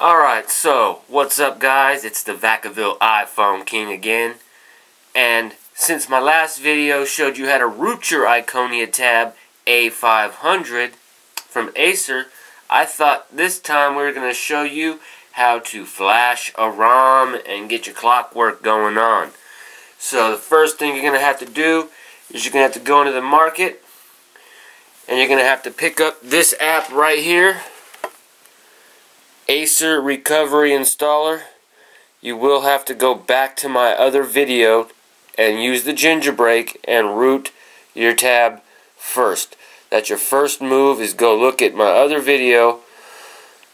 Alright, so what's up guys? It's the Vacaville iPhone King again. And since my last video showed you how to root your Iconia tab A500 from Acer, I thought this time we were going to show you how to flash a ROM and get your clockwork going on. So the first thing you're going to have to do is you're going to have to go into the market and you're going to have to pick up this app right here Acer Recovery Installer. You will have to go back to my other video and use the GingerBreak and root your tab first. That's your first move is go look at my other video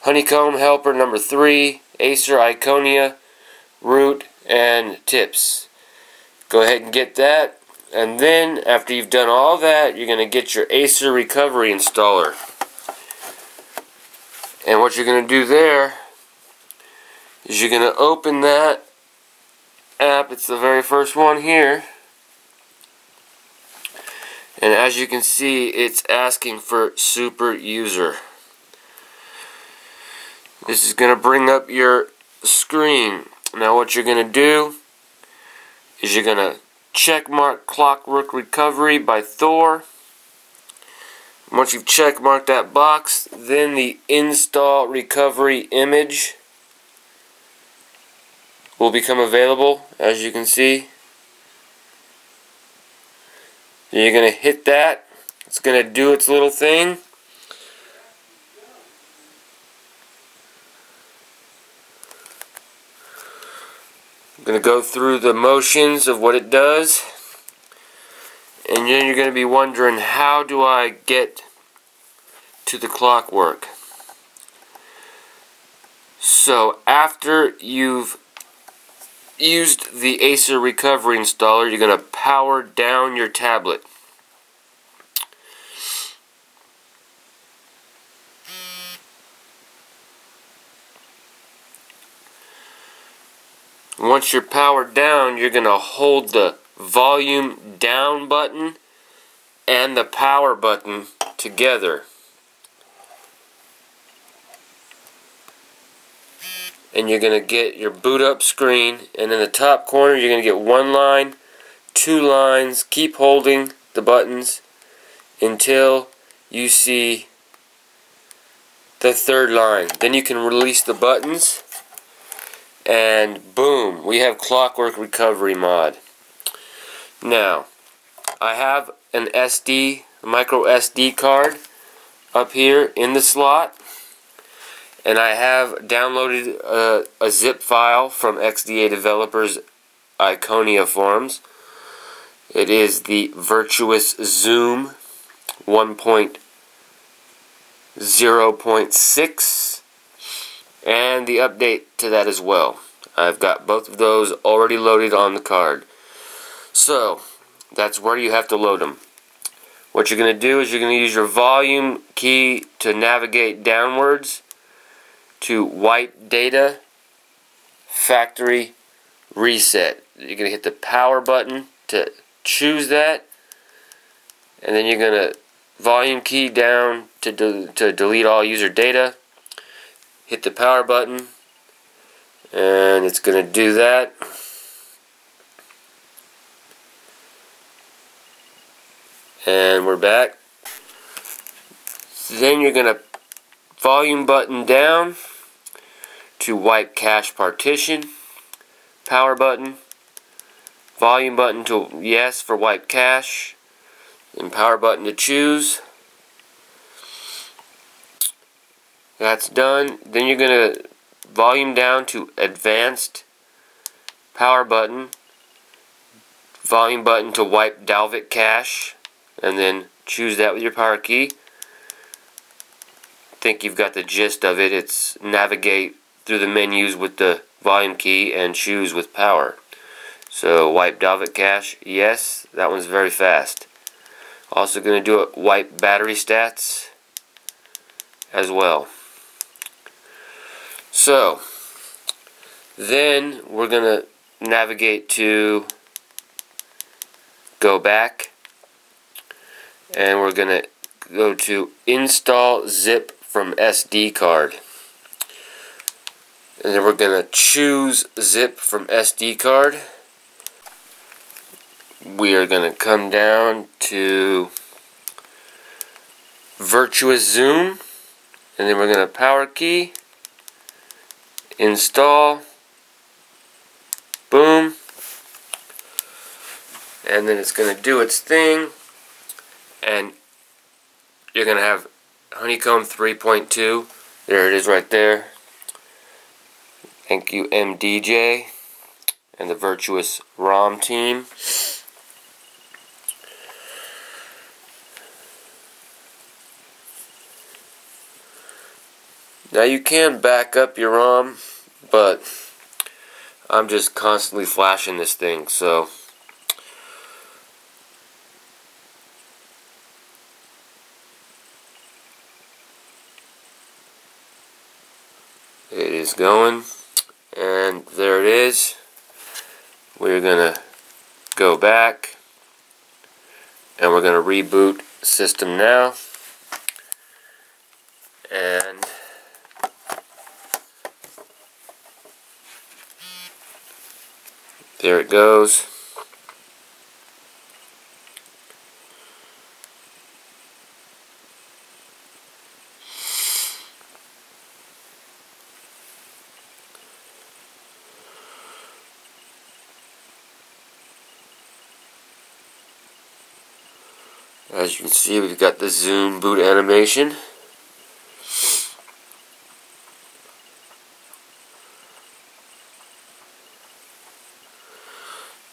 Honeycomb Helper number 3 Acer Iconia root and tips. Go ahead and get that and then after you've done all that you're going to get your Acer Recovery Installer. And what you're going to do there is you're going to open that app. It's the very first one here. And as you can see, it's asking for super user. This is going to bring up your screen. Now what you're going to do is you're going to check mark Clockwork Recovery by Thor. Once you've check marked that box, then the install recovery image will become available, as you can see. You're going to hit that. It's going to do its little thing. I'm going to go through the motions of what it does. Then you're going to be wondering, how do I get to the clockwork? So after you've used the Acer Recovery Installer, you're going to power down your tablet. Once you're powered down, you're going to hold the volume down button and the power button together. And you're going to get your boot up screen and in the top corner you're going to get one line, two lines, keep holding the buttons until you see the third line. Then you can release the buttons and boom, we have Clockwork Recovery mod. Now, I have an SD, micro SD card up here in the slot. And I have downloaded a, a zip file from XDA Developers Iconia forums. It is the Virtuous Xoom 1.0.6 and the update to that as well. I've got both of those already loaded on the card. So, that's where you have to load them. What you're going to do is you're going to use your volume key to navigate downwards to wipe data, factory, reset. You're going to hit the power button to choose that. And then you're going to volume key down to, de to delete all user data. Hit the power button. And it's going to do that. And we're back. Then you're going to volume button down to wipe cache partition power button volume button to yes for wipe cache and power button to choose. That's done. Then you're going to volume down to advanced power button volume button to wipe Dalvik cache and then choose that with your power key. Think you've got the gist of it. It's navigate through the menus with the volume key and choose with power. So wipe Dalvik cache, yes, that one's very fast. Also going to do it wipe battery stats as well. So then we're going to navigate to go back and we're going to go to install zip from SD card. And then we're going to choose zip from SD card. We are going to come down to virtuous Xoom. And then we're going to power key. Install. Boom. And then it's going to do its thing. And you're going to have Honeycomb 3.2. There it is right there. Thank you, MDJ and the Virtuous ROM team. Now you can back up your ROM, but I'm just constantly flashing this thing, so it is going. And there it is. We're gonna go back. And we're gonna reboot system now. And there it goes As you can see, we've got the Xoom boot animation.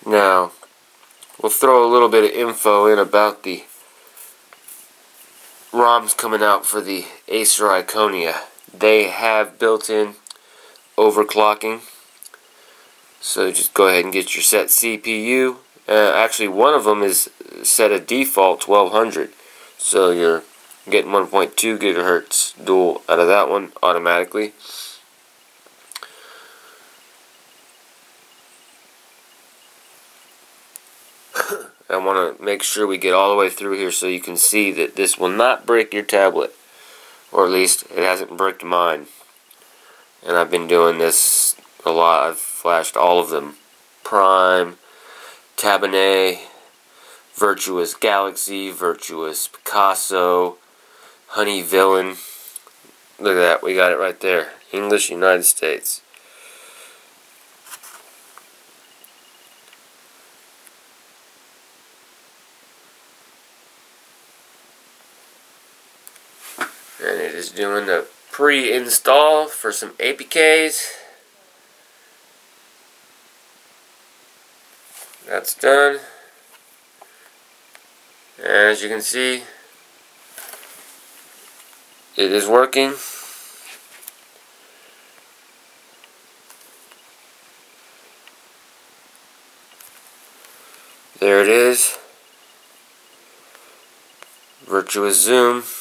Now, we'll throw a little bit of info in about the ROMs coming out for the Acer Iconia. They have built-in overclocking. So just go ahead and get your SetCPU. Uh, actually, one of them is set a default 1200 so you're getting 1.2 gigahertz dual out of that one automatically. I want to make sure we get all the way through here so you can see that this will not break your tablet or at least it hasn't bricked mine. And I've been doing this a lot. I've flashed all of them. Prime Tabinet Virtuous Galaxy, Virtuous Picasso, Honey Villain. Look at that, we got it right there. English United States. And it is doing the pre-install for some APKs. That's done. As you can see, it is working. There it is. Virtuous Xoom.